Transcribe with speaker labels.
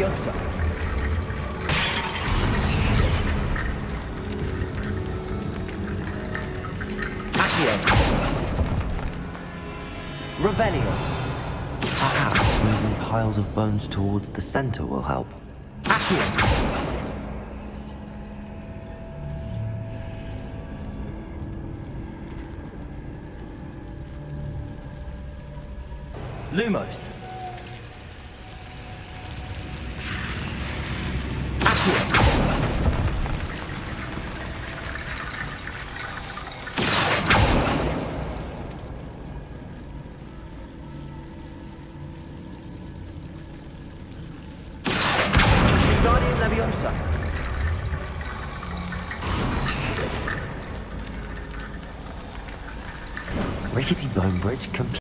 Speaker 1: Leviosa. Accio. Revelio.
Speaker 2: Perhaps moving piles of bones towards the center will help.
Speaker 1: Accio. Lumos. Leviosa.
Speaker 2: Rickety bone bridge complete.